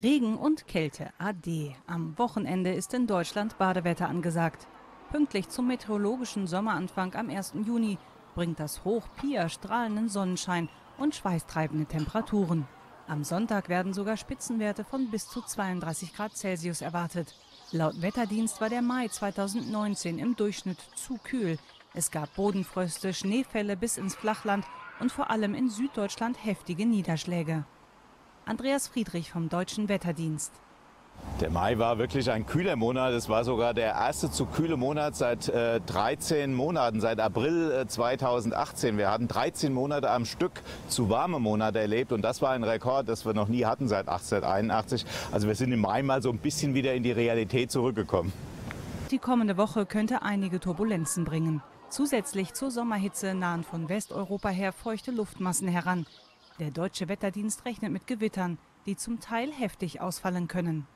Regen und Kälte, ade. Am Wochenende ist in Deutschland Badewetter angesagt. Pünktlich zum meteorologischen Sommeranfang am 1. Juni bringt das Hoch Pia strahlenden Sonnenschein und schweißtreibende Temperaturen. Am Sonntag werden sogar Spitzenwerte von bis zu 32 Grad Celsius erwartet. Laut Wetterdienst war der Mai 2019 im Durchschnitt zu kühl. Es gab Bodenfröste, Schneefälle bis ins Flachland und vor allem in Süddeutschland heftige Niederschläge. Andreas Friedrich vom Deutschen Wetterdienst. Der Mai war wirklich ein kühler Monat. Es war sogar der erste zu kühle Monat seit äh, 13 Monaten, seit April äh, 2018. Wir hatten 13 Monate am Stück zu warme Monate erlebt und das war ein Rekord, das wir noch nie hatten seit 1881. Also wir sind im Mai mal so ein bisschen wieder in die Realität zurückgekommen. Die kommende Woche könnte einige Turbulenzen bringen. Zusätzlich zur Sommerhitze nahen von Westeuropa her feuchte Luftmassen heran. Der deutsche Wetterdienst rechnet mit Gewittern, die zum Teil heftig ausfallen können.